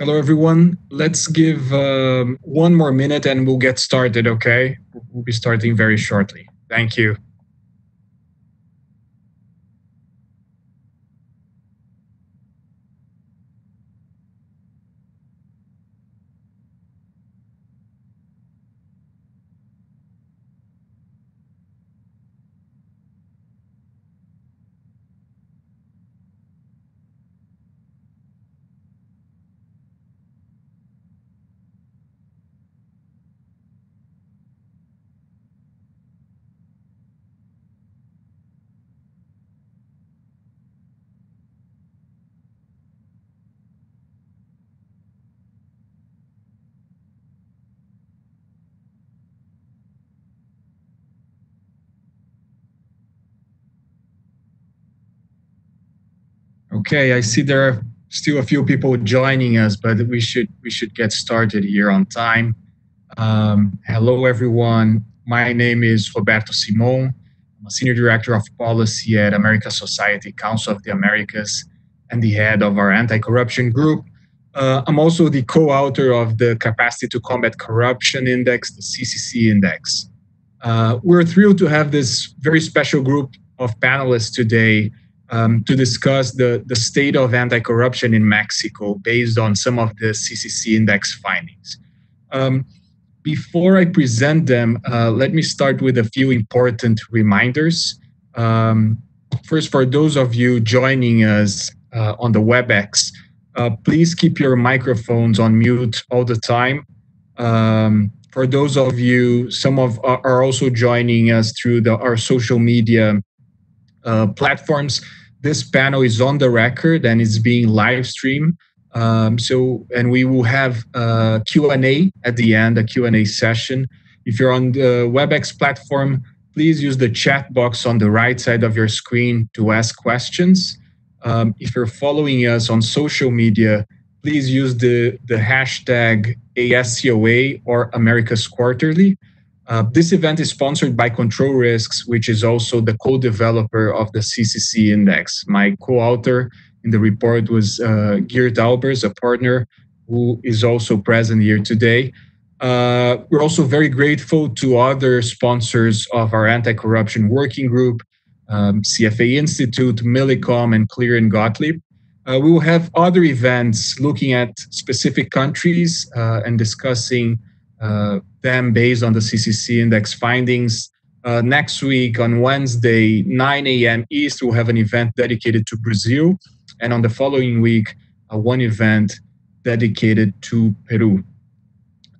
Hello, everyone. Let's give um, one more minute and we'll get started, okay? We'll be starting very shortly. Thank you. Okay, I see there are still a few people joining us, but we should we should get started here on time. Um, hello, everyone. My name is Roberto Simon. I'm a senior director of policy at America Society Council of the Americas and the head of our anti-corruption group. Uh, I'm also the co-author of the Capacity to Combat Corruption Index, the CCC Index. Uh, we're thrilled to have this very special group of panelists today um, to discuss the, the state of anti corruption in Mexico based on some of the CCC index findings. Um, before I present them, uh, let me start with a few important reminders. Um, first, for those of you joining us uh, on the WebEx, uh, please keep your microphones on mute all the time. Um, for those of you, some of uh, are also joining us through the, our social media uh, platforms this panel is on the record and it's being live streamed. Um, so, and we will have a Q&A at the end, a Q&A session. If you're on the WebEx platform, please use the chat box on the right side of your screen to ask questions. Um, if you're following us on social media, please use the, the hashtag ASCOA or America's Quarterly. Uh, this event is sponsored by Control Risks, which is also the co-developer of the CCC Index. My co-author in the report was uh, Geert Aalbers, a partner who is also present here today. Uh, we're also very grateful to other sponsors of our anti-corruption working group, um, CFA Institute, Millicom, and Cleary Gottlieb. Uh, we will have other events looking at specific countries uh, and discussing them based on the CCC index findings. Uh, next week on Wednesday, 9 a.m. East, we'll have an event dedicated to Brazil. And on the following week, uh, one event dedicated to Peru.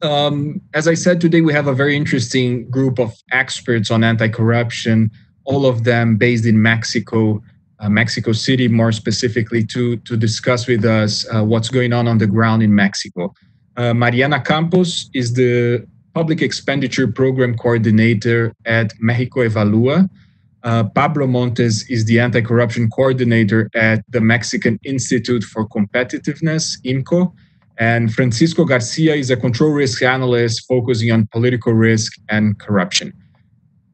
Um, as I said today, we have a very interesting group of experts on anti corruption, all of them based in Mexico, uh, Mexico City, more specifically, to, to discuss with us uh, what's going on on the ground in Mexico. Uh, Mariana Campos is the Public Expenditure Program Coordinator at Mexico Evalúa. Uh, Pablo Montes is the Anti Corruption Coordinator at the Mexican Institute for Competitiveness, IMCO. And Francisco Garcia is a control risk analyst focusing on political risk and corruption.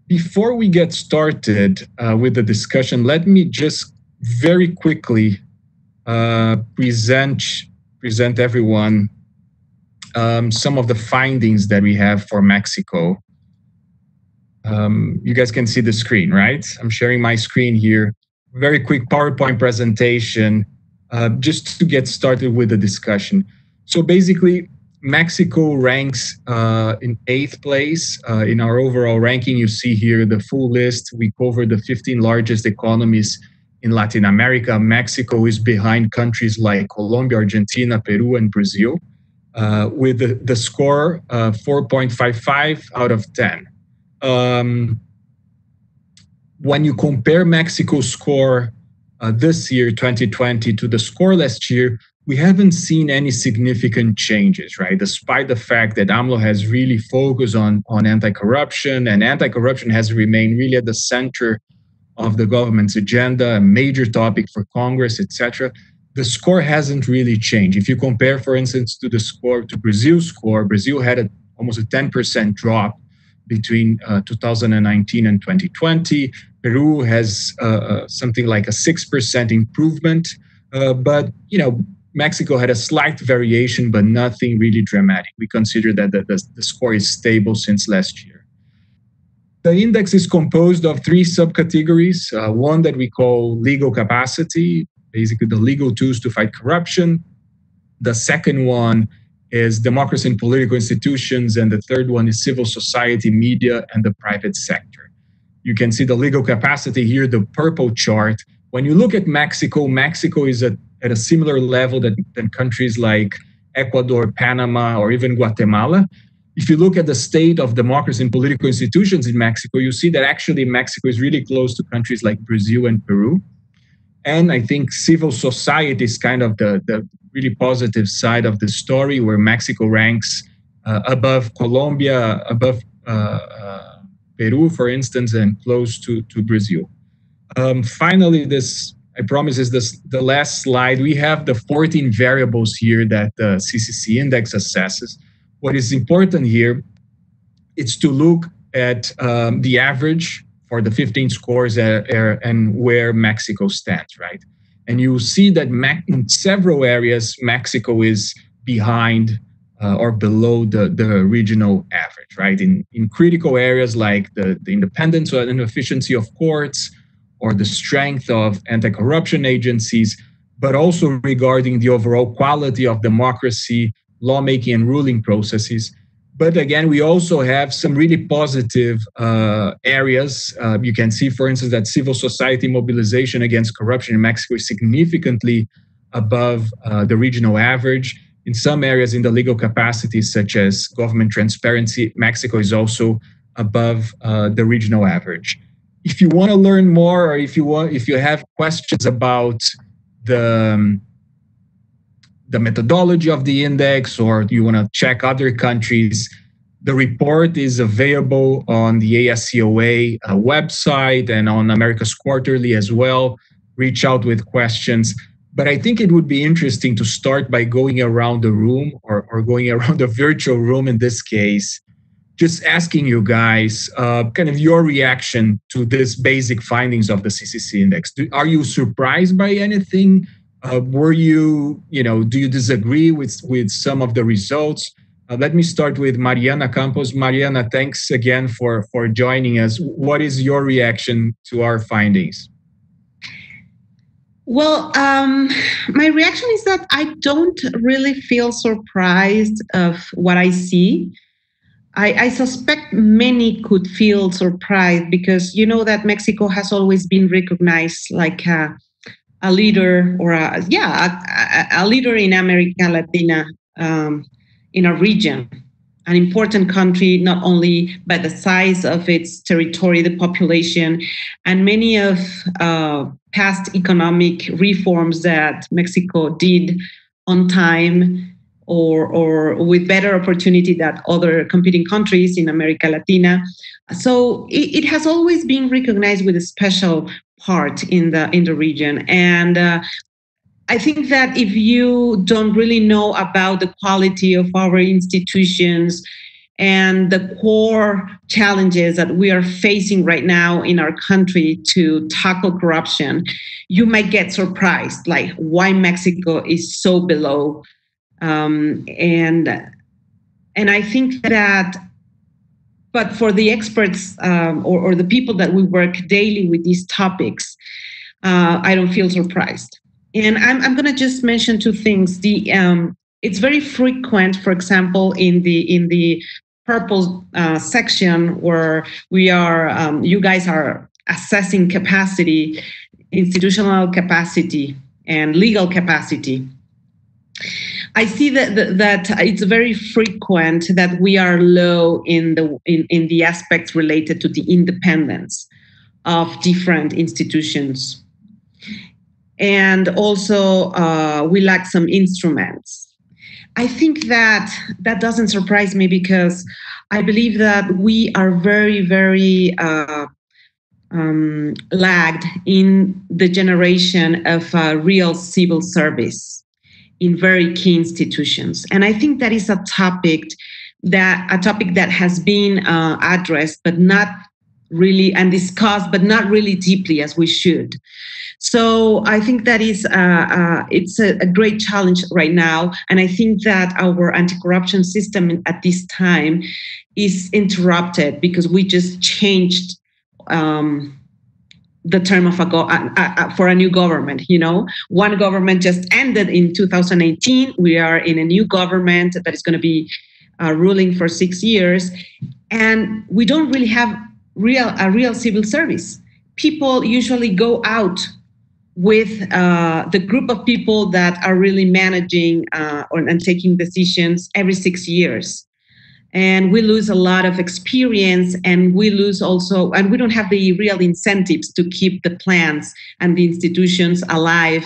Before we get started uh, with the discussion, let me just very quickly uh, present present everyone um, some of the findings that we have for Mexico. Um, you guys can see the screen, right? I'm sharing my screen here. Very quick PowerPoint presentation uh, just to get started with the discussion. So basically, Mexico ranks uh, in eighth place uh, in our overall ranking. You see here the full list. We cover the 15 largest economies in Latin America. Mexico is behind countries like Colombia, Argentina, Peru, and Brazil uh, with the, the score uh, 4.55 out of 10. Um, when you compare Mexico's score uh, this year, 2020, to the score last year, we haven't seen any significant changes, right? Despite the fact that AMLO has really focused on, on anti-corruption and anti-corruption has remained really at the center of the government's agenda, a major topic for Congress, etc the score hasn't really changed. If you compare, for instance, to the score to Brazil's score, Brazil had a, almost a 10% drop between uh, 2019 and 2020. Peru has uh, uh, something like a 6% improvement. Uh, but, you know, Mexico had a slight variation, but nothing really dramatic. We consider that the, the, the score is stable since last year. The index is composed of three subcategories uh, one that we call legal capacity, basically the legal tools to fight corruption. The second one is democracy and political institutions. And the third one is civil society, media, and the private sector. You can see the legal capacity here, the purple chart. When you look at Mexico, Mexico is at, at a similar level that, than countries like Ecuador, Panama, or even Guatemala. If you look at the state of democracy and political institutions in Mexico, you see that actually Mexico is really close to countries like Brazil and Peru. And I think civil society is kind of the, the really positive side of the story, where Mexico ranks uh, above Colombia, above uh, uh, Peru, for instance, and close to, to Brazil. Um, finally, this I promise is this the last slide. We have the 14 variables here that the CCC index assesses what is important here is to look at um, the average for the 15 scores and where Mexico stands, right? And you see that in several areas, Mexico is behind uh, or below the, the regional average, right? In, in critical areas like the, the independence and efficiency of courts or the strength of anti corruption agencies, but also regarding the overall quality of democracy lawmaking and ruling processes. But again, we also have some really positive uh, areas. Uh, you can see, for instance, that civil society mobilization against corruption in Mexico is significantly above uh, the regional average. In some areas in the legal capacity, such as government transparency, Mexico is also above uh, the regional average. If you want to learn more, or if you want, if you have questions about the um, the methodology of the index or you want to check other countries, the report is available on the ASCOA uh, website and on America's Quarterly as well. Reach out with questions. But I think it would be interesting to start by going around the room or, or going around the virtual room in this case, just asking you guys uh, kind of your reaction to this basic findings of the CCC index. Do, are you surprised by anything? Uh, were you, you know, do you disagree with with some of the results? Uh, let me start with Mariana Campos. Mariana, thanks again for for joining us. What is your reaction to our findings? Well, um, my reaction is that I don't really feel surprised of what I see. I, I, suspect many could feel surprised because you know that Mexico has always been recognized like a, a leader or a yeah a, a leader in America Latina um, in a region, an important country not only by the size of its territory, the population, and many of uh, past economic reforms that Mexico did on time or or with better opportunity than other competing countries in America Latina. So it, it has always been recognized with a special part in the in the region and uh, I think that if you don't really know about the quality of our institutions and the core challenges that we are facing right now in our country to tackle corruption, you might get surprised, like why Mexico is so below. Um, and and I think that but for the experts um, or, or, the people that we work daily with these topics, uh, I don't feel surprised. And I'm, I'm going to just mention two things. The um, it's very frequent, for example, in the in the purple uh, section where we are, um, you guys are assessing capacity, institutional capacity, and legal capacity. I see that, that, that it's very frequent that we are low in the in, in the aspects related to the independence of different institutions, and also uh, we lack some instruments. I think that that doesn't surprise me because I believe that we are very very uh, um, lagged in the generation of uh, real civil service in very key institutions. And I think that is a topic that a topic that has been uh, addressed, but not really and discussed, but not really deeply as we should. So I think that is uh, uh, it's a, a, great challenge right now, and I think that our anti-corruption system at this time is interrupted because we just changed um, the term of a go- uh, uh for a new government. You know, one government just ended in 2018. We are in a new government that is going to be uh, ruling for six years, and we don't really have real a real civil service. People usually go out with uh, the group of people that are really managing uh, or, and taking decisions every six years and we lose a lot of experience and we lose also and we don't have the real incentives to keep the plans and the institutions alive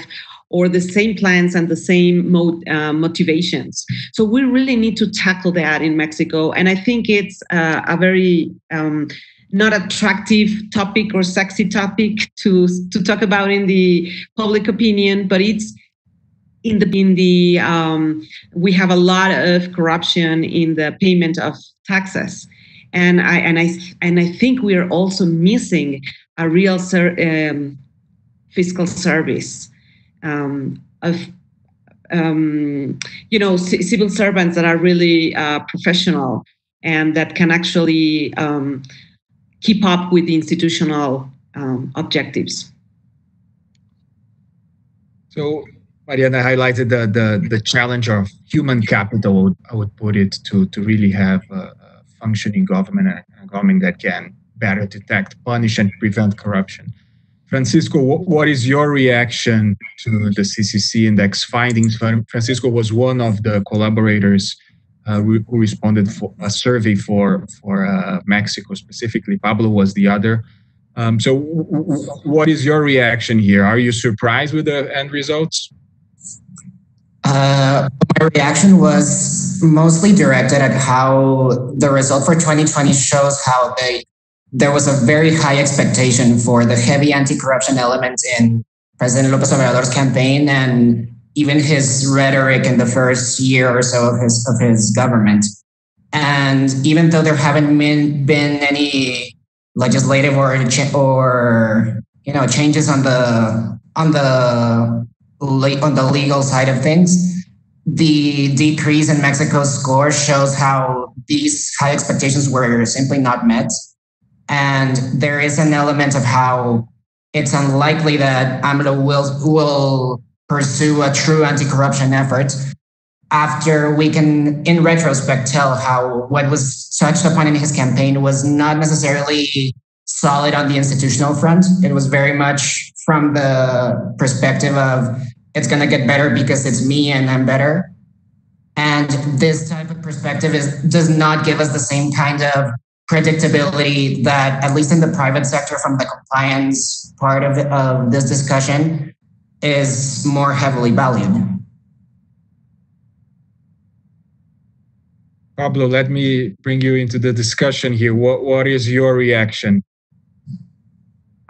or the same plans and the same uh, motivations. So we really need to tackle that in mexico. And i think it's uh, a very um, not attractive topic or sexy topic to to talk about in the public opinion but it's in the in the um, we have a lot of corruption in the payment of taxes and i and i and i think we are also missing a real ser- um, fiscal service um, of um, you know c- civil servants that are really uh, professional and that can actually um, keep up with the institutional um, objectives. So, Mariana highlighted the, the, the challenge of human capital, I would put it, to, to really have a, functioning government, a government that can better detect, punish, and prevent corruption. Francisco, what is your reaction to the CCC index findings? Francisco was one of the collaborators uh, who responded for a survey for for uh, Mexico specifically. Pablo was the other. Um, so, what is your reaction here? Are you surprised with the end results? Uh, my reaction was mostly directed at how the result for 2020 shows how they there was a very high expectation for the heavy anti-corruption element in President López Obrador's campaign and even his rhetoric in the first year or so of his of his government. And even though there haven't been, been any legislative or or you know changes on the on the on the legal side of things, the decrease in Mexico's score shows how these high expectations were simply not met. And there is an element of how it's unlikely that AMLO will will pursue a true anti-corruption effort after we can in retrospect tell how what was touched upon in his campaign was not necessarily solid on the institutional front it was very much from the perspective of it's going to get better because it's me and i'm better and this type of perspective is does not give us the same kind of predictability that at least in the private sector from the compliance part of, of this discussion is more heavily valued. Pablo, let me bring you into the discussion here. What what is your reaction?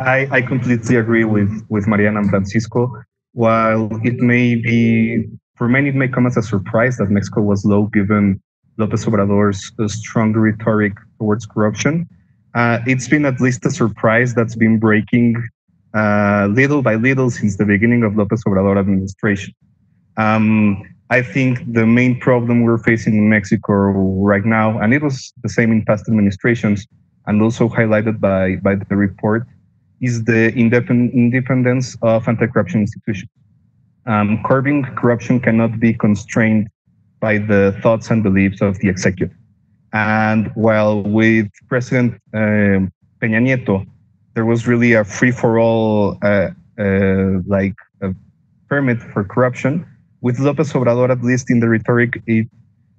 I, I completely agree with, with Mariana and Francisco. While it may be, for many, it may come as a surprise that Mexico was low given Lopez Obrador's strong rhetoric towards corruption. Uh, it's been at least a surprise that's been breaking uh, little by little since the beginning of Lopez Obrador administration. Um, I think the main problem we're facing in Mexico right now, and it was the same in past administrations, and also highlighted by, by the report, is the independ- independence of anti-corruption institutions. Um, curbing corruption cannot be constrained by the thoughts and beliefs of the executive. And while with President uh, Peña Nieto, there was really a free for all uh, uh, like permit for corruption. With Lopez Obrador, at least in the rhetoric, it,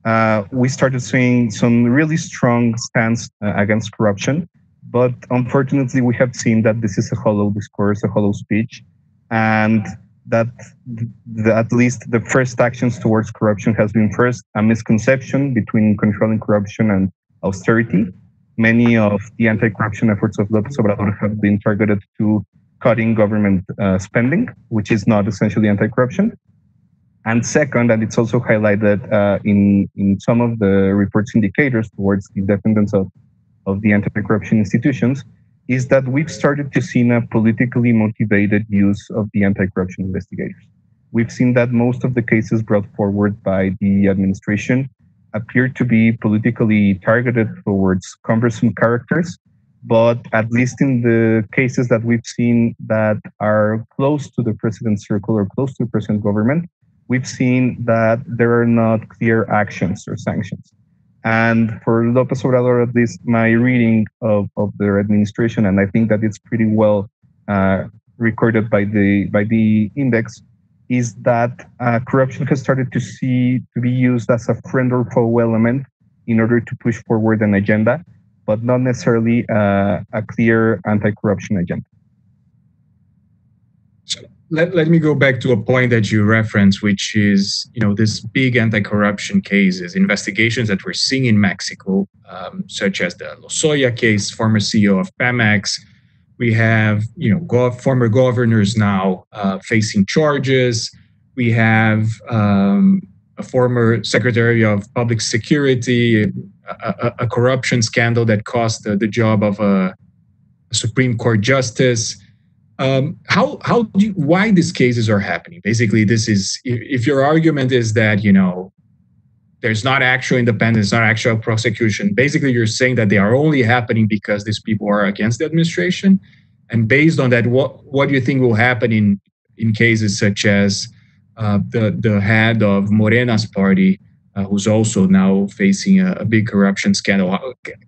uh, we started seeing some really strong stance uh, against corruption. But unfortunately, we have seen that this is a hollow discourse, a hollow speech, and that the, at least the first actions towards corruption has been first a misconception between controlling corruption and austerity, many of the anti-corruption efforts of López Obrador have been targeted to cutting government uh, spending, which is not essentially anti-corruption. And second, and it's also highlighted uh, in, in some of the report's indicators towards the independence of, of the anti-corruption institutions, is that we've started to see a politically motivated use of the anti-corruption investigators. We've seen that most of the cases brought forward by the administration appear to be politically targeted towards cumbersome characters but at least in the cases that we've seen that are close to the president's circle or close to the president government, we've seen that there are not clear actions or sanctions. And for Lopez Obrador, at least my reading of, of their administration, and I think that it's pretty well uh, recorded by the by the index, is that uh, corruption has started to see to be used as a friend or foe element in order to push forward an agenda but not necessarily uh, a clear anti-corruption agenda. Let, let me go back to a point that you referenced, which is you know this big anti-corruption cases, investigations that we're seeing in Mexico, um, such as the Lozoya case, former CEO of Pemex. We have you know go- former governors now uh, facing charges. We have um, a former secretary of public security, a, a corruption scandal that cost the, the job of a, a Supreme Court justice. Um, how how do you, why these cases are happening? Basically, this is if, your argument is that you know there's not actual independence, not actual prosecution. Basically, you're saying that they are only happening because these people are against the administration. And based on that, what what do you think will happen in in cases such as uh, the the head of Morena's party, uh, who's also now facing a, a, big corruption scandal.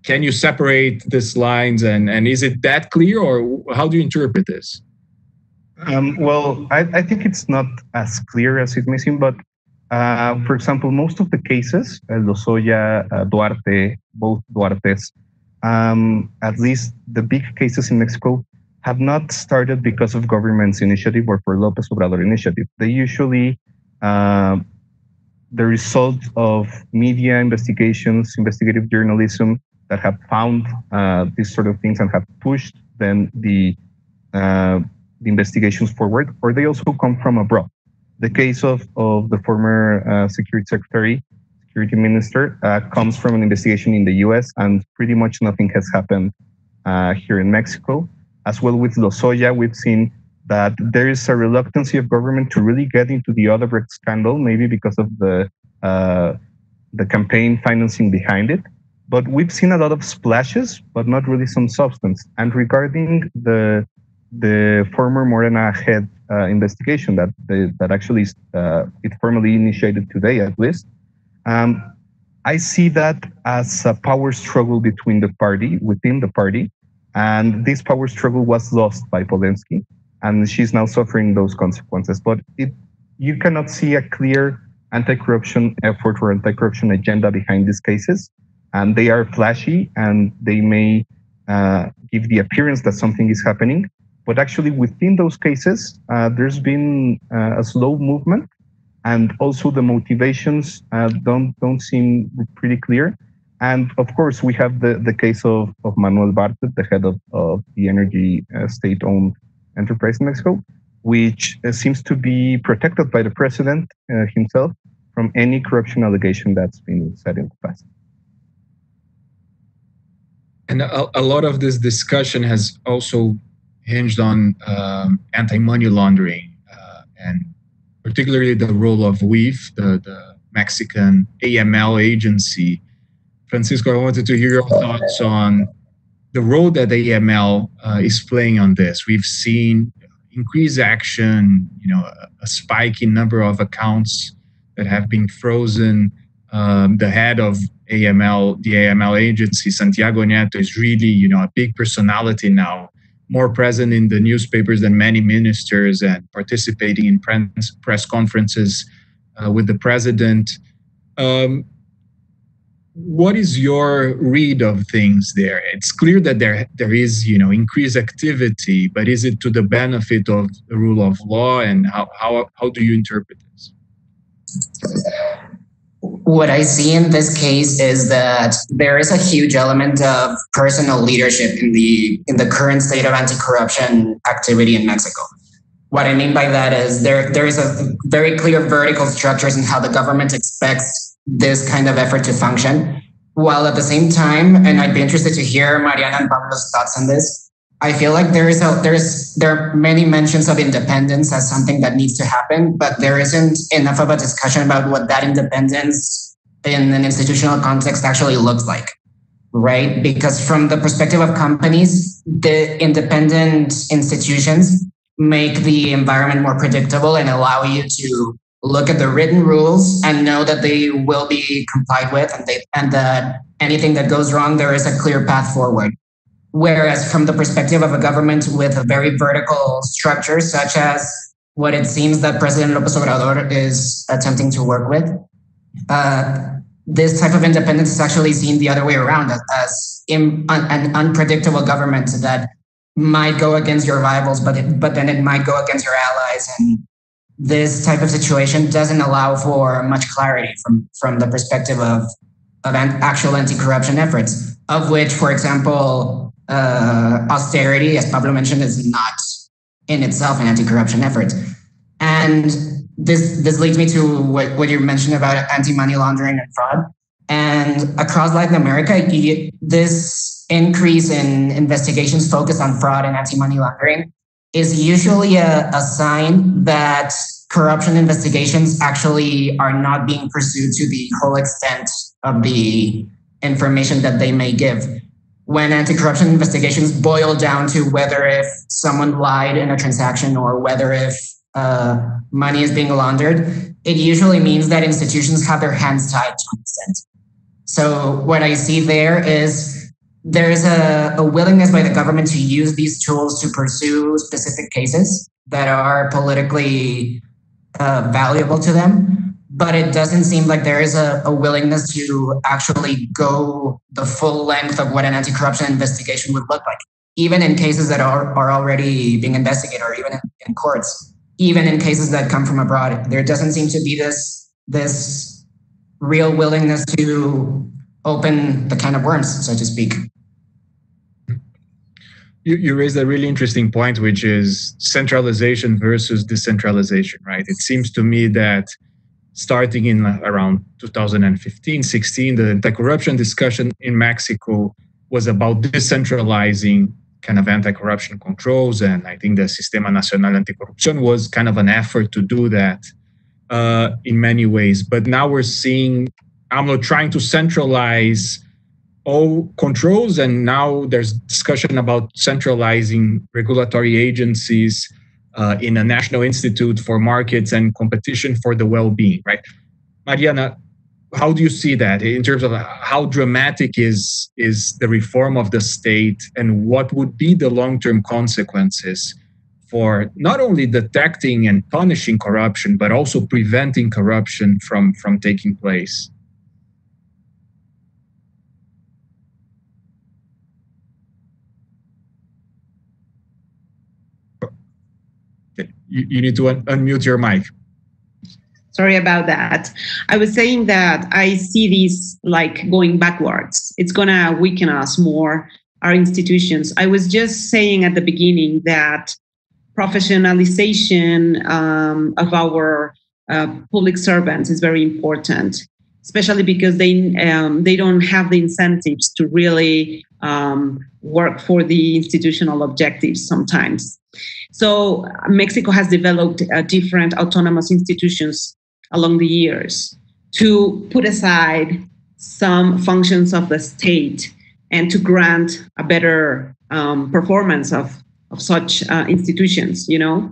Can you separate these lines, and and is it that clear, or how do you interpret this? Um, well, I, I, think it's not as clear as it may seem, but uh, for example, most of the cases, uh, Lozoya, uh, Duarte, both Duartes, um, at least the big cases in Mexico, have not started because of government's initiative or for Lopez Obrador initiative. They usually uh, the result of media investigations, investigative journalism that have found uh, these sort of things and have pushed then the uh, the investigations forward, or they also come from abroad. The case of of the former uh, security secretary, security minister, uh, comes from an investigation in the U.S. and pretty much nothing has happened uh, here in Mexico as well with Lozoya, we've seen that there is a reluctancy of government to really get into the Odebrecht scandal, maybe because of the uh, the campaign financing behind it. But we've seen a lot of splashes, but not really some substance. And regarding the the former Morena head uh, investigation that the, that actually uh, it formally initiated today, at least, um, I see that as a power struggle between the party within the party and this power struggle was lost by Polevnsky, and she's now suffering those consequences. But it, you cannot see a clear anti-corruption effort or anti-corruption agenda behind these cases, and they are flashy and they may uh, give the appearance that something is happening. But actually, within those cases, uh, there's been uh, a slow movement, and also the motivations uh, don't don't seem pretty clear. And of course, we have the, the case of, of Manuel Bartlett, the head of, of the energy uh, state owned enterprise in Mexico, which uh, seems to be protected by the president uh, himself from any corruption allegation that's been said in the past. And a, a lot of this discussion has also hinged on um, anti money laundering uh, and particularly the role of UIF, the, the Mexican AML agency Francisco, I wanted to hear your thoughts on the role that the AML uh, is playing on this. We've seen increased action, you know, a, a spike in number of accounts that have been frozen. Um, the head of AML, the AML agency, Santiago Nieto, is really, you know, a big personality now, more present in the newspapers than many ministers and participating in press, press conferences uh, with the president. Um, what is your read of things there? It's clear that there there is you know increased activity but is it to the benefit of the rule of law? And how how, how do you interpret this? What i see in this case is that there is a huge element of personal leadership in the in the current state of anti-corruption activity in mexico. What i mean by that is there there is a very clear vertical structures in how the government expects this kind of effort to function. While at the same time, and I'd be interested to hear Mariana and Pablo's thoughts on this, I feel like there is a there's there are many mentions of independence as something that needs to happen, but there isn't enough of a discussion about what that independence in an institutional context actually looks like. Right? Because from the perspective of companies, the independent institutions make the environment more predictable and allow you to look at the written rules and know that they will be complied with and they and that anything that goes wrong there is a clear path forward Whereas from the perspective of a government with a very vertical structure, such as what it seems that President Lopez Obrador is attempting to work with, uh, this type of independence is actually seen the other way around as, as in, un, an unpredictable government that might go against your rivals, but it, but then it might go against your allies. And this type of situation doesn't allow for much clarity from, from the perspective of, of an, actual anti-corruption efforts, of which, for example, uh, austerity, as Pablo mentioned, is not in itself an anti-corruption effort. And this this leads me to what, what you mentioned about anti-money laundering and fraud. And across Latin America, this increase in investigations focused on fraud and anti-money laundering is usually a, a sign that corruption investigations actually are not being pursued to the whole extent of the information that they may give when anti-corruption investigations boil down to whether if someone lied in a transaction or whether if uh, money is being laundered, it usually means that institutions have their hands tied to an extent. So what I see there is there's a, a willingness by the government to use these tools to pursue specific cases that are politically uh, valuable to them. But it doesn't seem like there is a, a, willingness to actually go the full length of what an anti-corruption investigation would look like even in cases that are, are already being investigated or even in, in courts. Even in cases that come from abroad there doesn't seem to be this this real willingness to open the can of worms so to speak you, you raised a really interesting point which is centralization versus decentralization right? It seems to me that starting in around 2015 16 the anti-corruption discussion in mexico was about decentralizing kind of anti-corruption controls and i think the sistema nacional anticorrupción was kind of an effort to do that uh, in many ways. But now we're seeing amlo trying to centralize all controls and now there's discussion about centralizing regulatory agencies uh, in a national institute for markets and competition for the well-being right? Mariana how do you see that in terms of how dramatic is is the reform of the state and what would be the long-term consequences for not only detecting and punishing corruption but also preventing corruption from from taking place you, you need to un- unmute your mic. Sorry about that. I was saying that I see this like going backwards. It's going to weaken us more, our institutions. I was just saying at the beginning that professionalization um, of our uh, public servants is very important, especially because they um, they don't have the incentives to really um, work for the institutional objectives sometimes. So Mexico has developed uh, different autonomous institutions along the years to put aside some functions of the state and to grant a better um, performance of, of such uh, institutions, you know,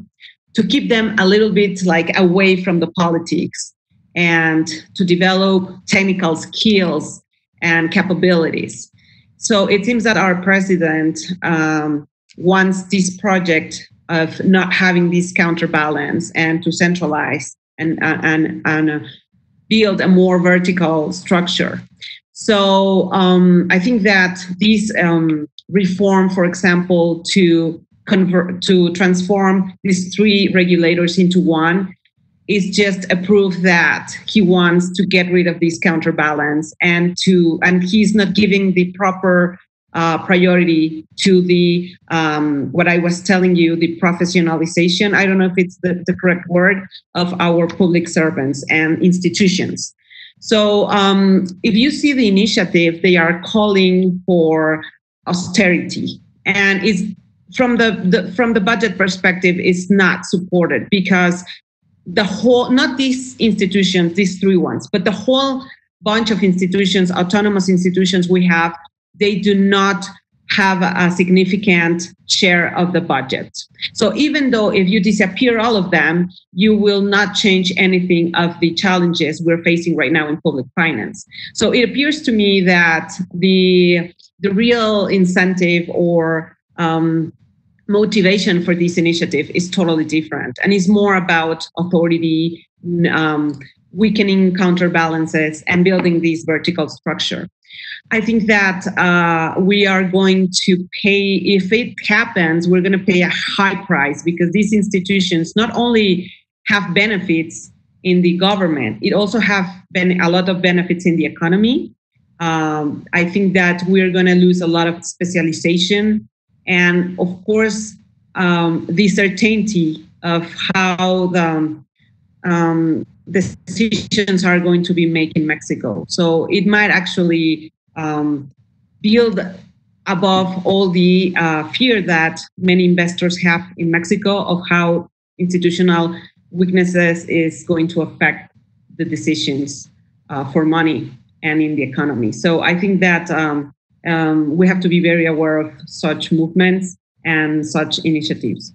to keep them a little bit like away from the politics and to develop technical skills and capabilities. So it seems that our president um, wants this project of not having this counterbalance and to centralize and uh, and and uh, build a more vertical structure. So um, I think that this um, reform, for example, to convert to transform these three regulators into one is just a proof that he wants to get rid of this counterbalance and to and he's not giving the proper uh, priority to the um, what I was telling you, the professionalization. I don't know if it's the, the correct word of our public servants and institutions. So um, if you see the initiative, they are calling for austerity, and it's from the, the from the budget perspective is not supported because the whole not these institutions these three ones but the whole bunch of institutions autonomous institutions we have they do not have a significant share of the budget. So even though if you disappear all of them, you will not change anything of the challenges we're facing right now in public finance. So it appears to me that the the real incentive or um, motivation for this initiative is totally different and is more about authority, um, weakening counterbalances, and building this vertical structure. I think that uh, we are going to pay, if it happens, we're going to pay a high price because these institutions not only have benefits in the government, it also have been a lot of benefits in the economy. Um, I think that we're going to lose a lot of specialization and, of course, um, the certainty of how the um, decisions are going to be made in Mexico. So it might actually um, build above all the uh, fear that many investors have in Mexico of how institutional weaknesses is going to affect the decisions uh, for money and in the economy. So I think that um, um, we have to be very aware of such movements and such initiatives.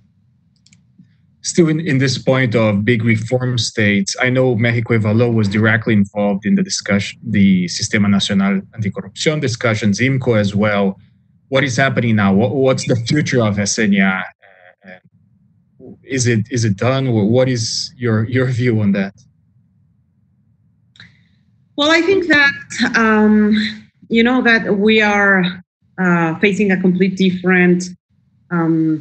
Still, in, in this point of big reform states, I know Mexico Evalúa was directly involved in the discussion, the Sistema Nacional Anticorrupción discussions, IMCO as well. What is happening now? What, what's the future of SNA? Uh, is it is it done? What is your your view on that? Well, I think that um, you know that we are uh, facing a complete different um,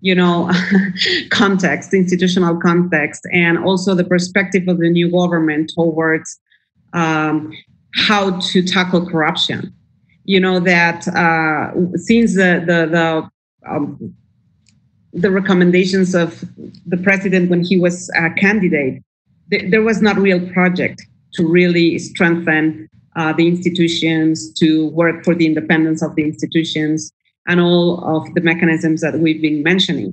you know context institutional context and also the perspective of the new government towards um, how to tackle corruption. You know that uh, since the the the, um, the recommendations of the president when he was a candidate th- there was not real project to really strengthen uh, the institutions to work for the independence of the institutions and all of the mechanisms that we've been mentioning.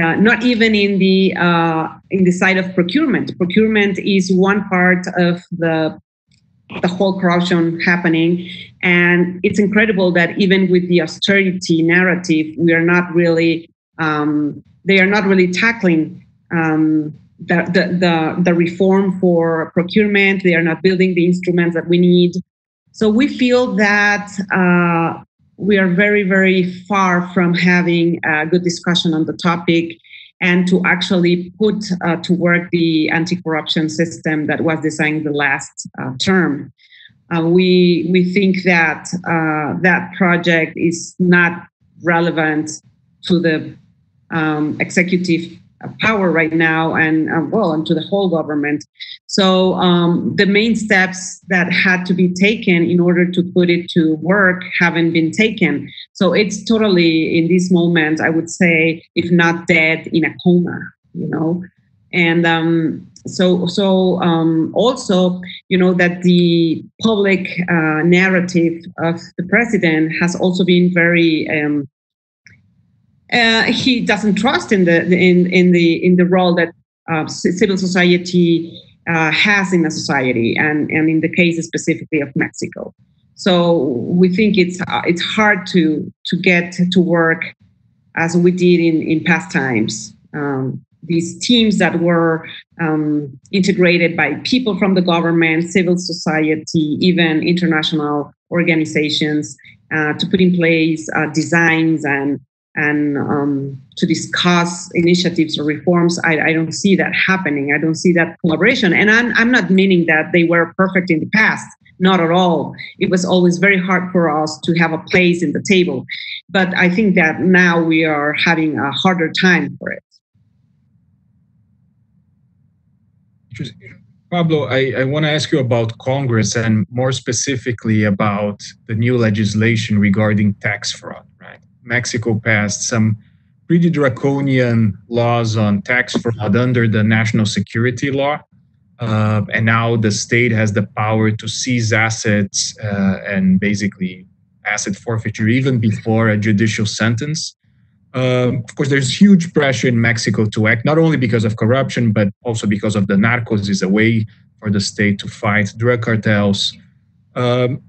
Uh, not even in the uh, in the side of procurement. Procurement is one part of the the whole corruption happening, and it's incredible that even with the austerity narrative, we are not really um, they are not really tackling um, the, the, the the reform for procurement. They are not building the instruments that we need. So we feel that uh, we are very, very far from having a good discussion on the topic and to actually put uh, to work the anti-corruption system that was designed the last uh, term. Uh, we we think that uh, that project is not relevant to the um, executive power right now and uh, well and to the whole government. So um, the main steps that had to be taken in order to put it to work haven't been taken. So it's totally in this moment i would say if not dead in a coma you know? And um, so so um, also you know that the public uh, narrative of the president has also been very um, uh, he doesn't trust in the in in the in the role that uh, civil society uh, has in a society, and and in the case specifically of Mexico. So we think it's uh, it's hard to to get to work as we did in in past times. Um, these teams that were um, integrated by people from the government, civil society, even international organizations uh, to put in place uh, designs and and um, to discuss initiatives or reforms, I, I, don't see that happening. I don't see that collaboration. And I'm, I'm not meaning that they were perfect in the past. Not at all. It was always very hard for us to have a place in the table. But I think that now we are having a harder time for it. Pablo, I, I want to ask you about Congress and more specifically about the new legislation regarding tax fraud, right? Mexico passed some pretty draconian laws on tax fraud under the national security law. Uh, and now the state has the power to seize assets uh, and basically asset forfeiture even before a judicial sentence. Um, of course, there's huge pressure in Mexico to act, not only because of corruption, but also because of the narcos is a way for the state to fight drug cartels. Um,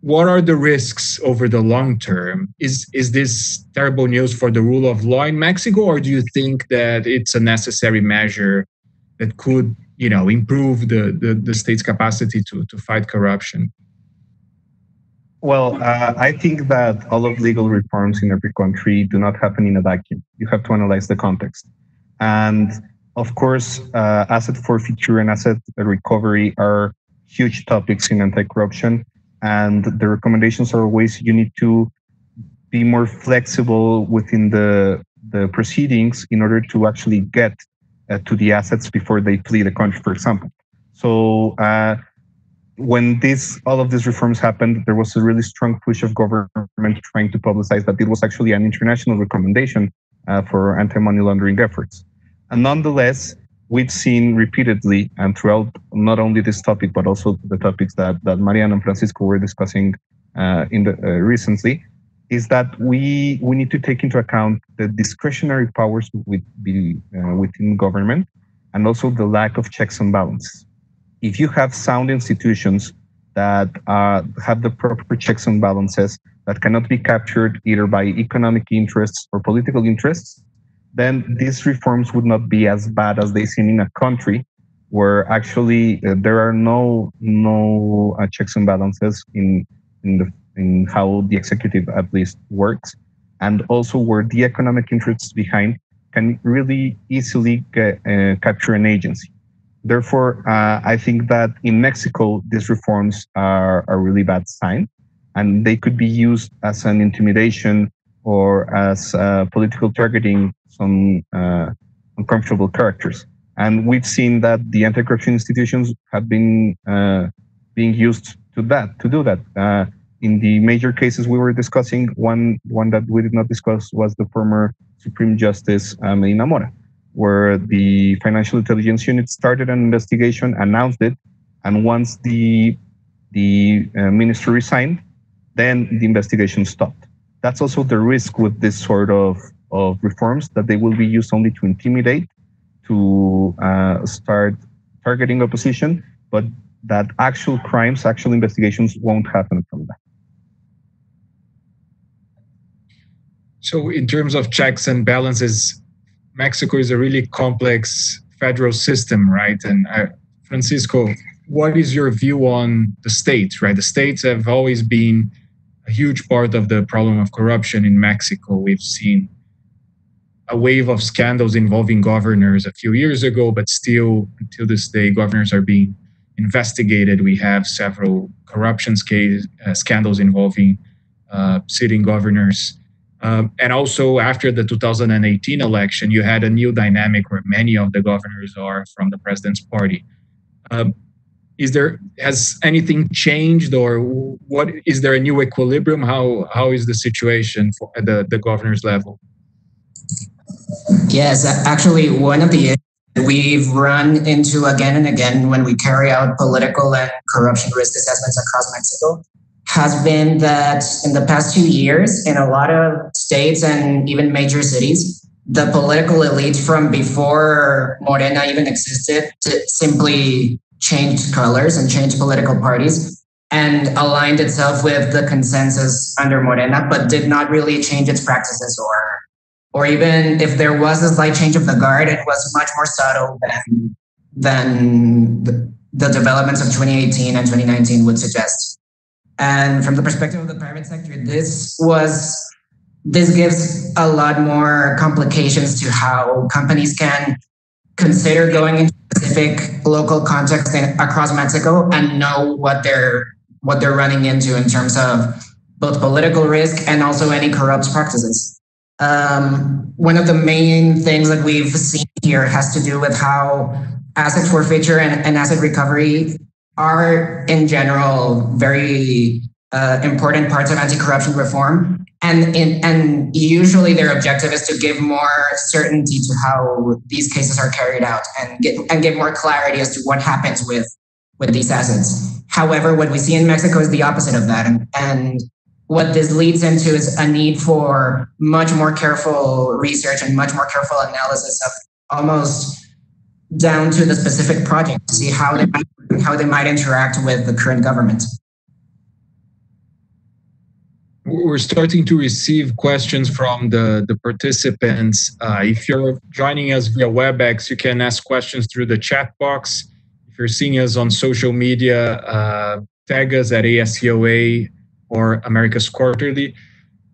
what are the risks over the long term? Is is this terrible news for the rule of law in Mexico, or do you think that it's a necessary measure that could, you know, improve the the, the state's capacity to to fight corruption? Well, uh, I think that all of legal reforms in every country do not happen in a vacuum. You have to analyze the context. And of course, uh, asset forfeiture and asset recovery are huge topics in anti corruption. And the recommendations are always you need to be more flexible within the, the proceedings in order to actually get uh, to the assets before they flee the country, for example. So, uh, when this all of these reforms happened, there was a really strong push of government trying to publicize that it was actually an international recommendation uh, for anti-money laundering efforts. And nonetheless, we've seen repeatedly and throughout not only this topic but also the topics that that Mariana and Francisco were discussing uh, in the uh, recently, is that we we need to take into account the discretionary powers with uh, within government and also the lack of checks and balances. If you have sound institutions that uh, have the proper checks and balances that cannot be captured either by economic interests or political interests, then these reforms would not be as bad as they seem in a country where actually uh, there are no no uh, checks and balances in in the in how the executive at least works, and also where the economic interests behind can really easily uh, capture an agency. Therefore, uh, I think that in Mexico, these reforms are a really bad sign, and they could be used as an intimidation or as uh, political targeting some uh, uncomfortable characters. And we've seen that the anti-corruption institutions have been uh, being used to that to do that. Uh, in the major cases we were discussing, one one that we did not discuss was the former Supreme Justice uh, Medina Mora where the Financial Intelligence Unit started an investigation, announced it, and once the the uh, minister resigned, then the investigation stopped. That's also the risk with this sort of of reforms that they will be used only to intimidate, to uh, start targeting opposition, but that actual crimes, actual investigations won't happen from that. So, in terms of checks and balances, Mexico is a really complex federal system, right? And uh, Francisco, what is your view on the states, right? The states have always been a huge part of the problem of corruption in Mexico. We've seen a wave of scandals involving governors a few years ago, but still, until this day, governors are being investigated. We have several corruption case, uh, scandals involving uh, sitting governors. Um, and also after the 2018 election, you had a new dynamic where many of the governors are from the president's party. Um, is there has anything changed, or what is there a new equilibrium? How how is the situation for, at the the governor's level? Yes, actually, one of the we've run into again and again when we carry out political and corruption risk assessments across Mexico has been that in the past two years, in a lot of states and even major cities, the political elite from before Morena even existed simply changed colors and changed political parties and aligned itself with the consensus under Morena, but did not really change its practices or or even if there was a slight change of the guard, it was much more subtle than than the, the developments of 2018 and 2019 would suggest. And from the perspective of the private sector, this was this gives a lot more complications to how companies can consider going into specific local context across Mexico and know what they're what they're running into in terms of both political risk and also any corrupt practices. Um, one of the main things that we've seen here has to do with how asset forfeiture and, and asset recovery are in general very uh, important parts of anti-corruption reform. And in, and usually their objective is to give more certainty to how these cases are carried out and get and give more clarity as to what happens with with these assets. However what we see in mexico is the opposite of that. And, and what this leads into is a need for much more careful research and much more careful analysis of almost down to the specific project to see how they might, how they might interact with the current government. We're starting to receive questions from the, the participants. Uh, if you're joining us via WebEx, you can ask questions through the chat box. If you're seeing us on social media, uh, tag us at ASCOA or Americas Quarterly.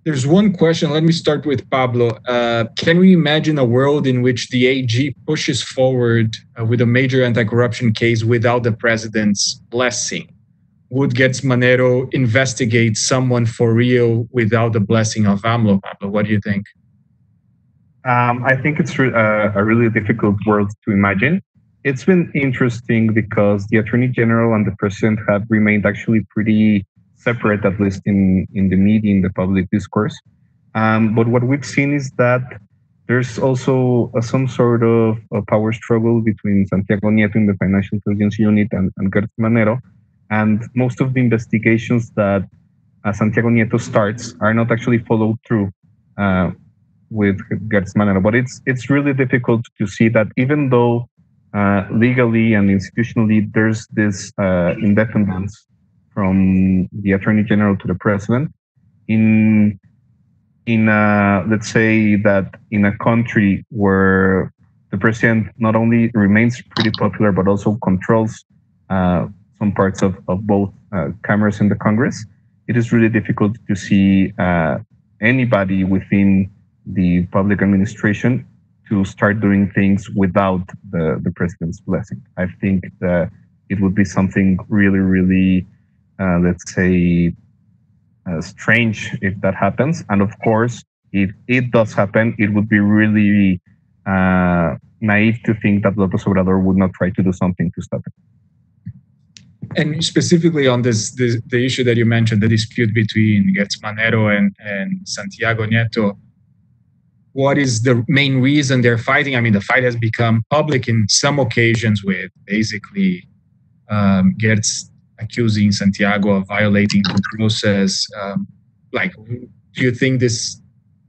There's one question. Let me start with Pablo. Uh, can we imagine a world in which the AG pushes forward uh, with a major anti corruption case without the president's blessing? Would Gertz Manero investigate someone for real without the blessing of AMLO? Pablo, what do you think? Um, I think it's re- uh, a really difficult world to imagine. It's been interesting because the Attorney General and the President have remained actually pretty separate, at least in, in the media, in the public discourse. Um, but what we've seen is that there's also uh, some sort of a power struggle between Santiago Nieto in the Financial Intelligence Unit and, and Manero. And most of the investigations that uh, Santiago Nieto starts are not actually followed through uh, with Gertz Manero. But it's, it's really difficult to see that even though uh, legally and institutionally there's this independence from the attorney general to the president in in a, let's say that in a country where the president not only remains pretty popular but also controls uh, some parts of, of both uh, cameras in the Congress, it is really difficult to see uh, anybody within the public administration to start doing things without the, the president's blessing. I think that it would be something really, really uh, let's say, uh, strange if that happens. And of course, if it does happen, it would be really uh, naive to think that López Obrador would not try to do something to stop it. And specifically on this, this the issue that you mentioned, the dispute between Gertz Manero and, and Santiago Nieto, what is the main reason they're fighting? I mean, the fight has become public in some occasions with basically um, Gertz accusing Santiago of violating the process. Um, like, do you think this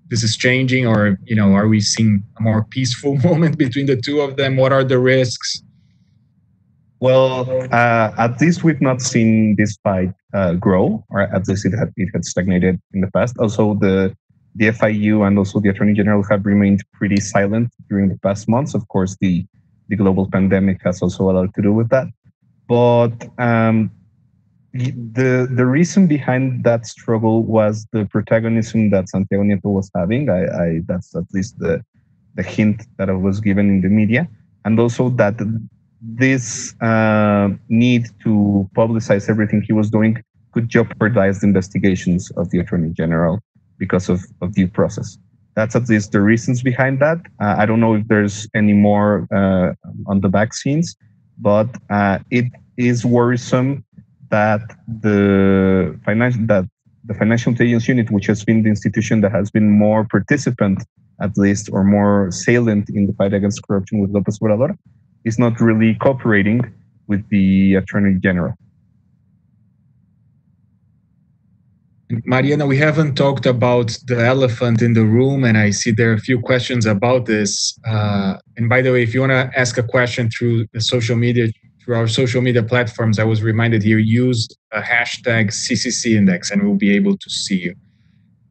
this is changing, or you know, are we seeing a more peaceful moment between the two of them? What are the risks? Well, uh, at least we've not seen this fight uh, grow, or at least it had it had stagnated in the past. Also, the the FIU and also the Attorney General have remained pretty silent during the past months. Of course, the the global pandemic has also a lot to do with that. But um, the the reason behind that struggle was the protagonism that Santiago Nieto was having. I, I that's at least the the hint that I was given in the media, and also that this uh, need to publicize everything he was doing could jeopardize the investigations of the attorney general because of, of due process. That's at least the reasons behind that. Uh, I don't know if there's any more uh, on the back scenes, but uh, it is worrisome that the financial that the financial intelligence unit, which has been the institution that has been more participant, at least, or more salient in the fight against corruption with López Obrador, is not really cooperating with the attorney general. Mariana, we haven't talked about the elephant in the room, and I see there are a few questions about this. Uh, and by the way, if you want to ask a question through the social media through our social media platforms, I was reminded here, use a hashtag CCC index and we'll be able to see you.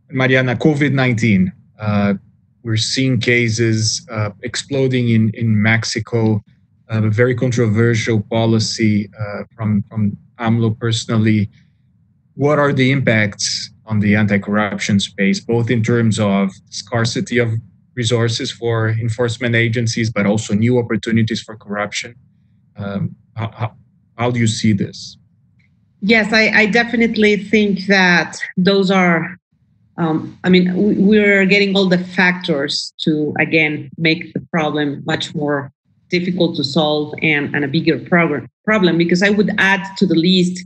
Mariana, COVID 19. Uh, we're seeing cases uh, exploding in, in Mexico, uh, a very controversial policy uh, from, from AMLO personally. What are the impacts on the anti corruption space, both in terms of scarcity of resources for enforcement agencies, but also new opportunities for corruption? Um, how, how, do you see this? Yes, I, I definitely think that those are um, I mean, we're getting all the factors to again make the problem much more difficult to solve and, and a bigger problem. Problem because I would add to the list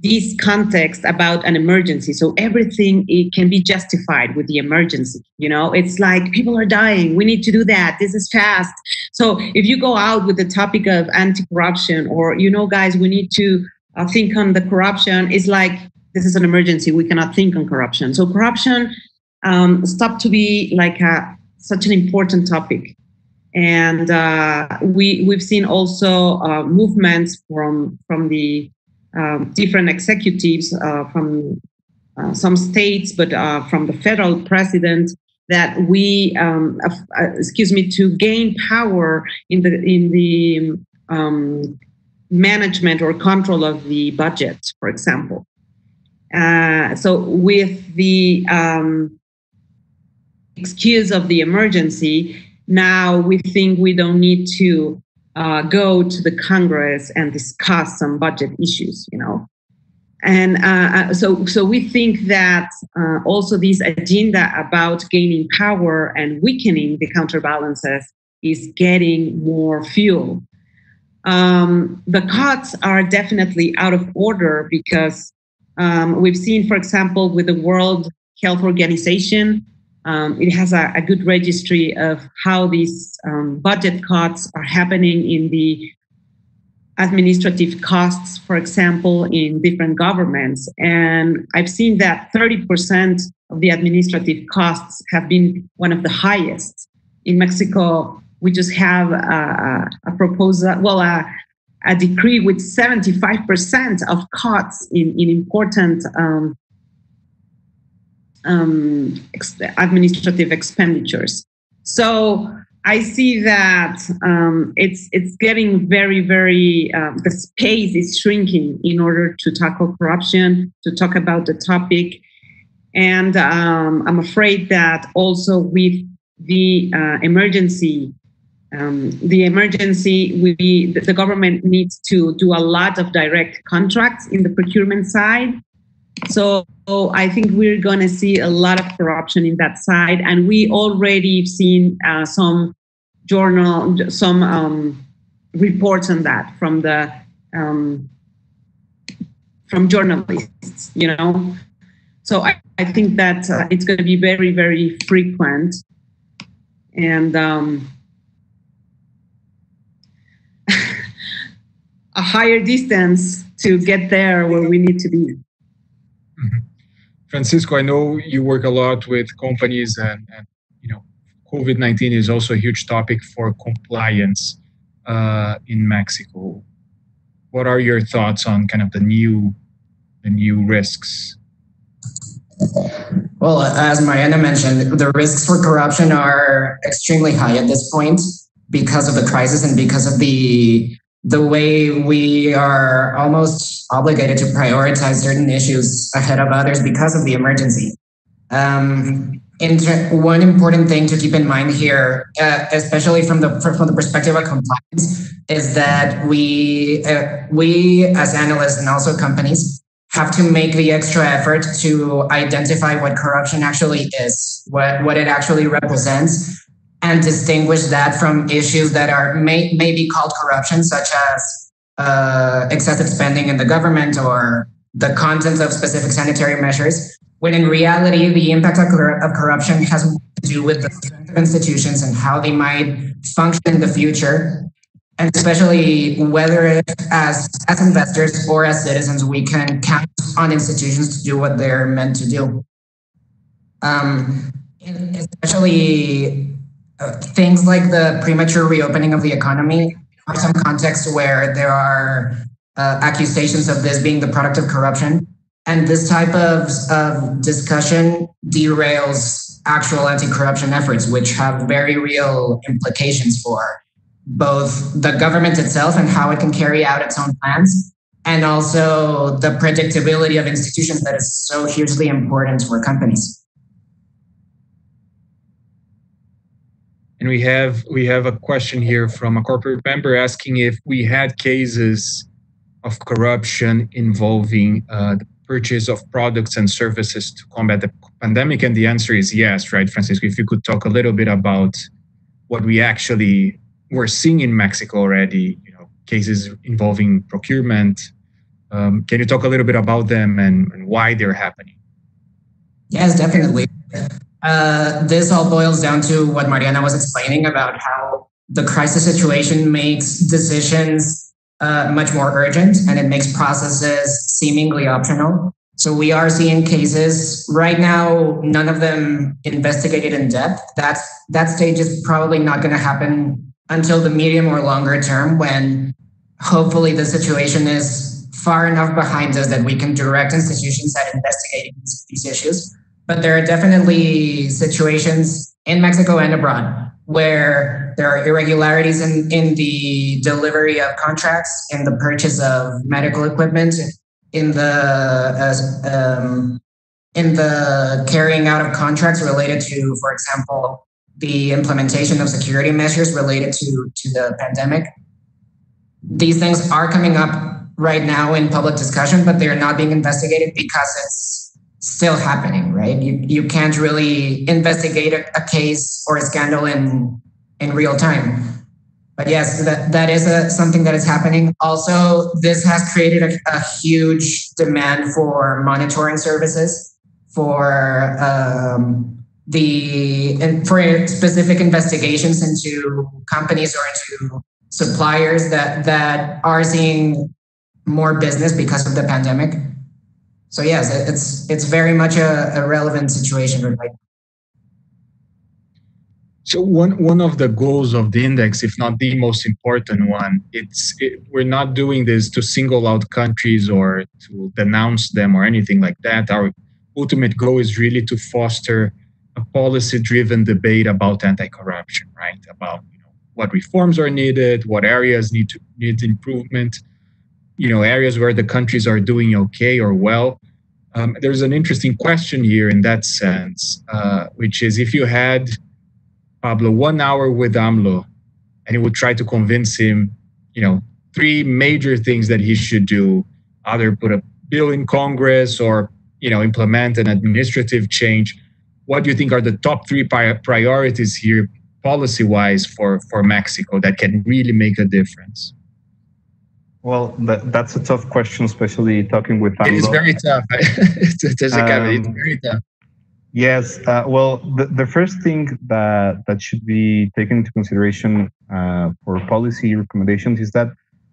this context about an emergency. So everything it can be justified with the emergency. You know, it's like people are dying. We need to do that. This is fast. So if you go out with the topic of anti-corruption, or you know, guys, we need to uh, think on the corruption. It's like this is an emergency. We cannot think on corruption. So corruption um, stopped to be like a, such an important topic. And uh, we we've seen also uh, movements from from the um, different executives uh, from uh, some states, but uh, from the federal president that we um, excuse me to gain power in the in the um, management or control of the budget, for example. Uh, so with the um, excuse of the emergency, now we think we don't need to uh, go to the Congress and discuss some budget issues, you know. And uh, uh so, so we think that uh, also this agenda about gaining power and weakening the counterbalances is getting more fuel. Um, the cuts are definitely out of order because um, we've seen, for example, with the World Health Organization, um, it has a, a, good registry of how these um, budget cuts are happening in the administrative costs, for example, in different governments. And I've seen that 30% of the administrative costs have been one of the highest. In Mexico, we just have a, a proposal, well, a, a decree with 75% of cuts in, in important um, um, administrative expenditures. So I see that um, it's it's getting very very um, the space is shrinking in order to tackle corruption, to talk about the topic, and um, I'm afraid that also with the uh, emergency um, the emergency, we, the government needs to do a lot of direct contracts in the procurement side. So I think we're going to see a lot of corruption in that side, and we already seen uh, some journal, some um, reports on that from the um, from journalists. You know, so I, I think that uh, it's going to be very very frequent, and um, a higher distance to get there where we need to be. Mm-hmm. Francisco, I know you work a lot with companies, and, and you know, COVID nineteen is also a huge topic for compliance uh, in Mexico. What are your thoughts on kind of the new, the new risks? Well, as Mariana mentioned, the risks for corruption are extremely high at this point because of the crisis and because of the the way we are almost obligated to prioritize certain issues ahead of others because of the emergency. Um, one important thing to keep in mind here, uh, especially from the from the perspective of compliance, is that we uh, we as analysts and also companies have to make the extra effort to identify what corruption actually is, what what it actually represents, and distinguish that from issues that are may, may be called corruption, such as uh, excessive spending in the government or the contents of specific sanitary measures, when in reality, the impact of, of corruption has to do with the strength of institutions and how they might function in the future, and especially whether as, as investors or as citizens, we can count on institutions to do what they're meant to do. Um, especially things like the premature reopening of the economy are some contexts where there are uh, accusations of this being the product of corruption. And this type of, of discussion derails actual anti corruption efforts, which have very real implications for both the government itself and how it can carry out its own plans, and also the predictability of institutions that is so hugely important for companies. And we have we have a question here from a corporate member asking if we had cases of corruption involving uh, the purchase of products and services to combat the pandemic, and the answer is yes, right, Francisco? If you could talk a little bit about what we actually were seeing in Mexico already, you know, cases involving procurement. Um, can you talk a little bit about them and, and why they're happening? Yes, definitely. Uh, this all boils down to what Mariana was explaining about how the crisis situation makes decisions uh, much more urgent and it makes processes seemingly optional. So we are seeing cases right now, none of them investigated in depth. That's that stage is probably not going to happen until the medium or longer term when hopefully the situation is far enough behind us that we can direct institutions at investigating these issues. But there are definitely situations in Mexico and abroad where there are irregularities in, in the delivery of contracts, in the purchase of medical equipment, in the um, in the carrying out of contracts related to, for example, the implementation of security measures related to to the pandemic. These things are coming up right now in public discussion, but they are not being investigated because it's still happening, right? You you can't really investigate a, a case or a scandal in in real time. But yes, that, that is a, something that is happening. Also, this has created a, a huge demand for monitoring services, for um, the for specific investigations into companies or into suppliers that that are seeing more business because of the pandemic. So yes, it's it's very much a, a relevant situation right now. So one one of the goals of the index, if not the most important one, it's it, we're not doing this to single out countries or to denounce them or anything like that. Our ultimate goal is really to foster a policy-driven debate about anti-corruption, right? About you know what reforms are needed, what areas need to need improvement, you know areas where the countries are doing okay or well. Um, there's an interesting question here in that sense, uh, which is if you had Pablo one hour with AMLO, and he would try to convince him, you know, three major things that he should do: either put a bill in Congress or you know implement an administrative change. What do you think are the top three priorities here, policy-wise, for for Mexico that can really make a difference? Well, that, that's a tough question, especially talking with. AMLO. It is very tough. it's, it's, um, it's very tough. Yes. Uh, well, the, the first thing that, that should be taken into consideration uh, for policy recommendations is that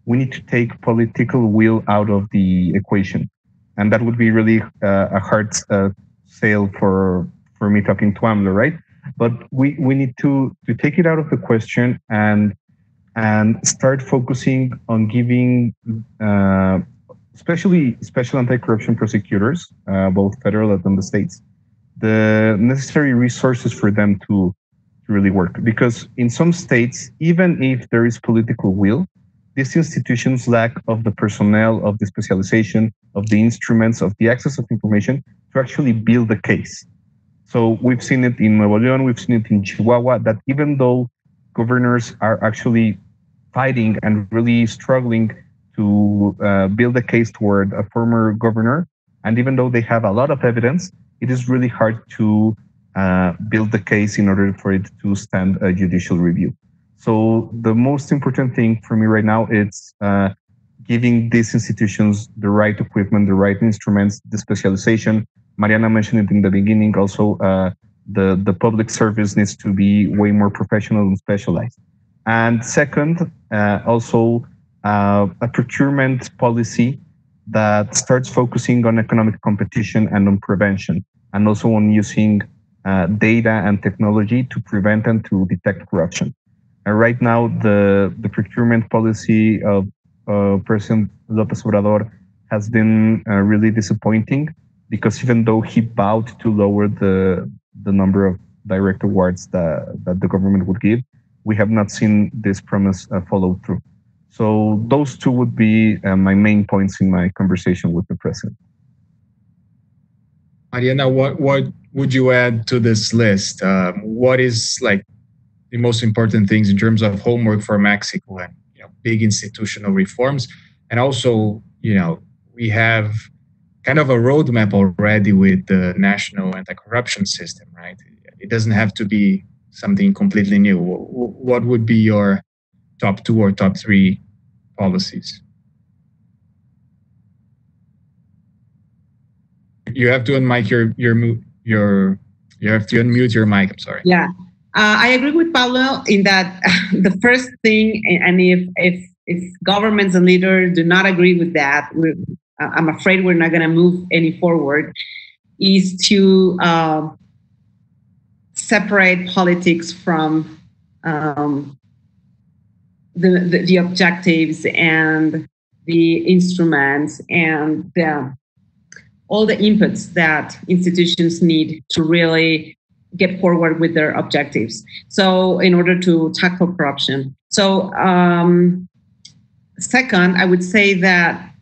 we need to take political will out of the equation. And that would be really uh, a hard uh, sale for, for me talking to AMLO, right? But we, we need to, to take it out of the question and, and start focusing on giving uh, especially special anti-corruption prosecutors, uh, both federal and the states, the necessary resources for them to, to really work. Because in some states, even if there is political will, these institutions lack of the personnel, of the specialization, of the instruments, of the access of information to actually build a case. So we've seen it in Nuevo León, we've seen it in Chihuahua, that even though governors are actually fighting and really struggling to uh, build a case toward a former governor, and even though they have a lot of evidence, it is really hard to uh, build the case in order for it to stand a judicial review. So the most important thing for me right now is uh, giving these institutions the right equipment, the right instruments, the specialization. Mariana mentioned it in the beginning. Also, uh, the the public service needs to be way more professional and specialized. And second, uh, also uh, a procurement policy that starts focusing on economic competition and on prevention and also on using uh, data and technology to prevent and to detect corruption. And right now, the, the procurement policy of President López Obrador has been uh, really disappointing because even though he vowed to lower the, the number of direct awards that, that the government would give, we have not seen this promise uh, follow through. So those two would be uh, my main points in my conversation with the president. Mariana, what what would you add to this list? Um, what is like the most important things in terms of homework for Mexico and you know big institutional reforms, and also you know we have kind of a roadmap already with the national anti-corruption system, right? It doesn't have to be something completely new. What would be your top two or top three policies? you have to unmic your your your you have to unmute your mic. I'm sorry. Yeah, uh, I agree with Pablo in that the first thing, and if if if governments and leaders do not agree with that, I'm afraid we're not going to move any forward, is to uh, separate politics from um, the, the, the objectives and the instruments and the, all the inputs that institutions need to really get forward with their objectives. So, in order to tackle corruption. So, um, second, I would say that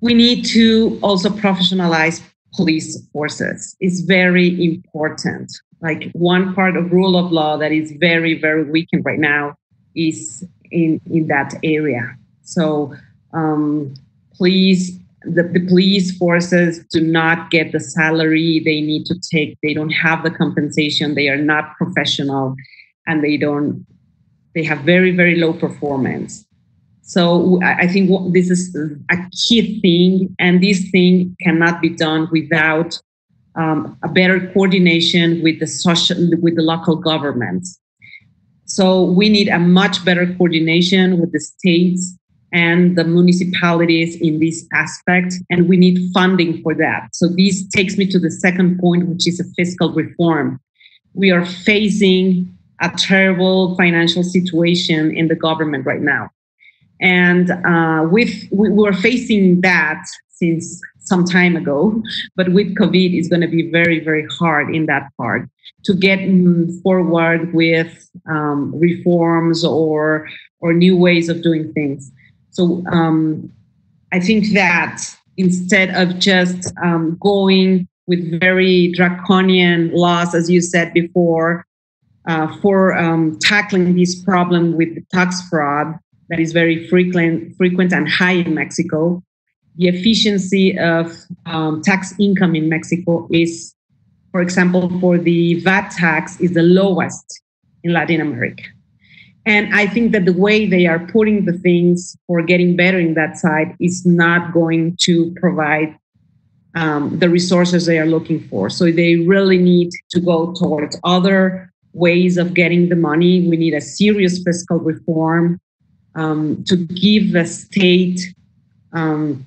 we need to also professionalize police forces. It's very important. Like one part of rule of law that is very, very weakened right now is in in that area. So um, please, the, the police forces do not get the salary they need to take. They don't have the compensation. They are not professional, and they don't. They have very very low performance. So I think this is a key thing, and this thing cannot be done without um, a better coordination with the social with the local governments. So we need a much better coordination with the states and the municipalities in this aspect, and we need funding for that. So this takes me to the second point, which is a fiscal reform. We are facing a terrible financial situation in the government right now. And uh, with we were facing that since some time ago, but with COVID, it's going to be very, very hard in that part to get forward with um, reforms or or new ways of doing things. So um, I think that instead of just um, going with very draconian laws, as you said before, uh, for um, tackling this problem with tax fraud that is very frequent, frequent and high in Mexico, the efficiency of um, tax income in Mexico is, for example, for the VAT tax is the lowest in Latin America. And I think that the way they are putting the things for getting better in that side is not going to provide um, the resources they are looking for. So they really need to go towards other ways of getting the money. We need a serious fiscal reform um, to give the state um,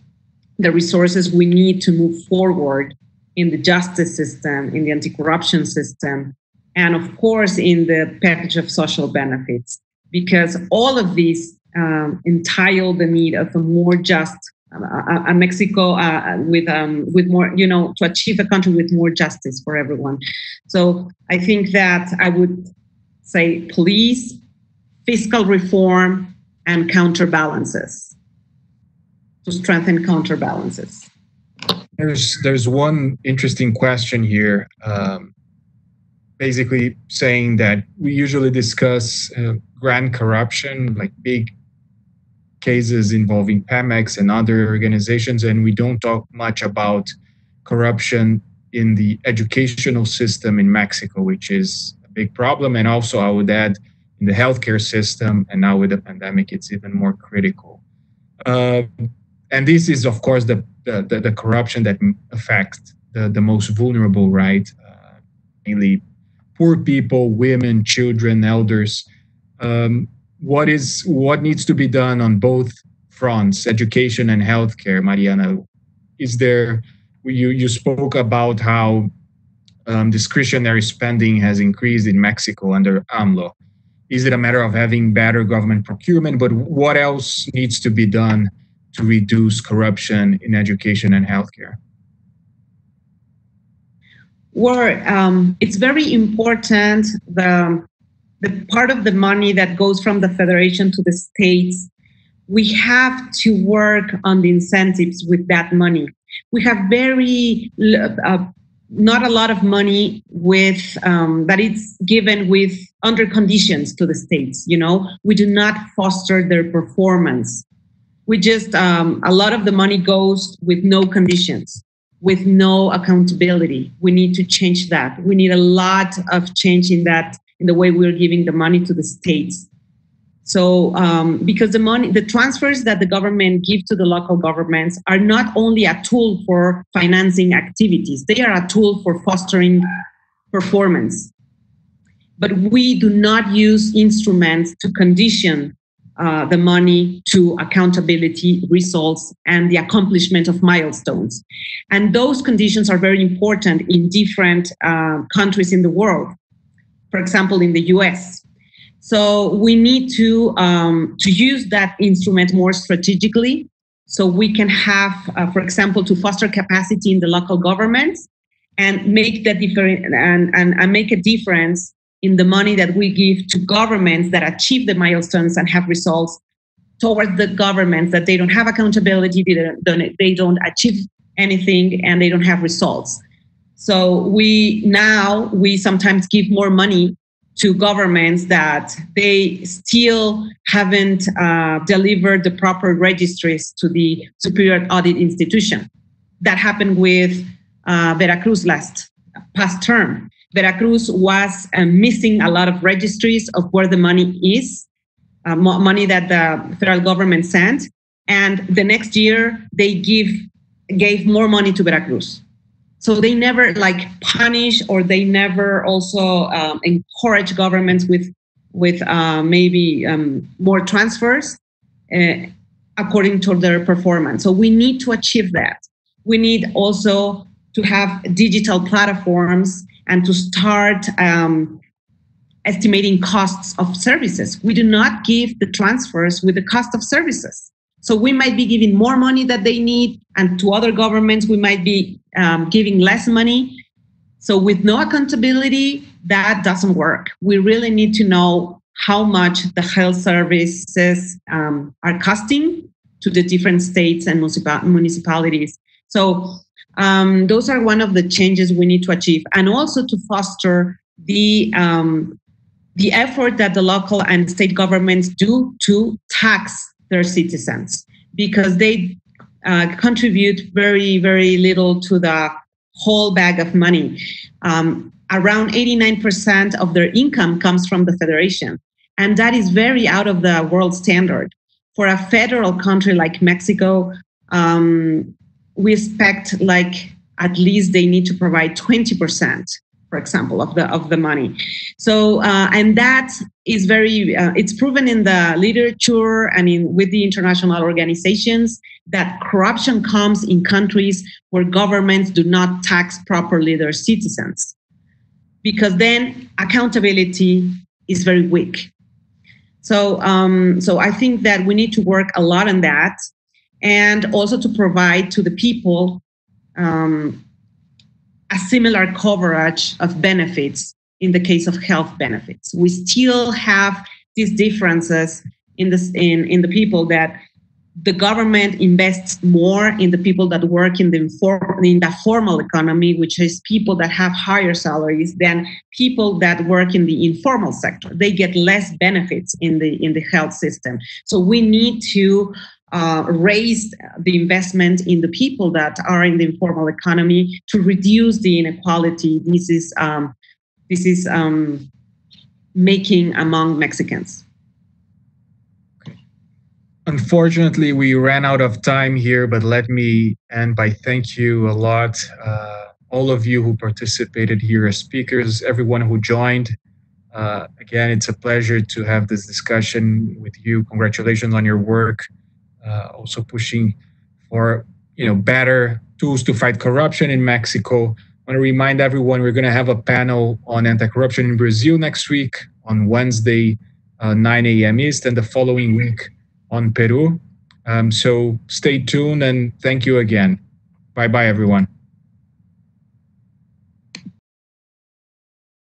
the resources we need to move forward in the justice system, in the anti corruption system, and of course in the package of social benefits because all of these um, entail the need of a more just uh, a, Mexico uh, with um, with more, you know, to achieve a country with more justice for everyone. So I think that I would say police, fiscal reform, and counterbalances to strengthen counterbalances. There's there's one interesting question here. Um, basically saying that we usually discuss uh, grand corruption, like big cases involving Pemex and other organizations, and we don't talk much about corruption in the educational system in Mexico, which is a big problem. And also, I would add, in the healthcare system, and now with the pandemic, it's even more critical. Uh, and this is, of course, the, the, the corruption that affects the, the most vulnerable, right? Uh, mainly poor people, women, children, elders. Um, what is what needs to be done on both fronts, education and healthcare, Mariana? Is there you you spoke about how um, discretionary spending has increased in Mexico under AMLO. Is it a matter of having better government procurement? But what else needs to be done to reduce corruption in education and healthcare? where um, it's very important the the part of the money that goes from the federation to the states we have to work on the incentives with that money we have very uh, not a lot of money with um, that it's given with under conditions to the states you know we do not foster their performance we just um, a lot of the money goes with no conditions with no accountability. We need to change that. We need a lot of change in that, in the way we're giving the money to the states. So, um, because the money, the transfers that the government give to the local governments are not only a tool for financing activities, they are a tool for fostering performance. But we do not use instruments to condition uh, the money to accountability, results, and the accomplishment of milestones. And those conditions are very important in different uh, countries in the world. For example, in the US. So we need to um, to use that instrument more strategically, so we can have, uh, for example, to foster capacity in the local governments and make the different and, and, and make a difference in the money that we give to governments that achieve the milestones and have results towards the governments that they don't have accountability, they don't, they don't achieve anything, and they don't have results. So we now we sometimes give more money to governments that they still haven't uh, delivered the proper registries to the superior audit institution. That happened with uh, Veracruz last past term. Veracruz was uh, missing a lot of registries of where the money is, uh, money that the federal government sent. And the next year, they give gave more money to Veracruz. So they never like punish or they never also um, encourage governments with with uh, maybe um, more transfers uh, according to their performance. So we need to achieve that. We need also to have digital platforms and to start um, estimating costs of services. We do not give the transfers with the cost of services. So we might be giving more money that they need, and to other governments, we might be um, giving less money. So with no accountability, that doesn't work. We really need to know how much the health services um, are costing to the different states and municipalities. So um, those are one of the changes we need to achieve, and also to foster the um, the effort that the local and state governments do to tax their citizens because they uh, contribute very very little to the whole bag of money. Um, around 89% of their income comes from the federation, and that is very out of the world standard. For a federal country like Mexico, um, we expect like at least they need to provide 20% for example of the of the money. So uh, and that is very uh, it's proven in the literature and in with the international organizations that corruption comes in countries where governments do not tax properly their citizens because then accountability is very weak. So um, so i think that we need to work a lot on that and also to provide to the people um, a similar coverage of benefits in the case of health benefits. We still have these differences in, this, in, in the people that the government invests more in the people that work in the inform, in the formal economy, which is people that have higher salaries than people that work in the informal sector. They get less benefits in the in the health system. So we need to uh, raise the investment in the people that are in the informal economy to reduce the inequality. This is um, this is um, making among Mexicans. Unfortunately, we ran out of time here, but let me end by thank you a lot, uh, all of you who participated here as speakers, everyone who joined. Uh, again, it's a pleasure to have this discussion with you. Congratulations on your work also pushing for you know better tools to fight corruption in Mexico. I want to remind everyone we're going to have a panel on anti-corruption in Brazil next week on Wednesday, uh, 9 a.m. East, and the following week on Peru. Um, so stay tuned and thank you again. Bye bye, everyone.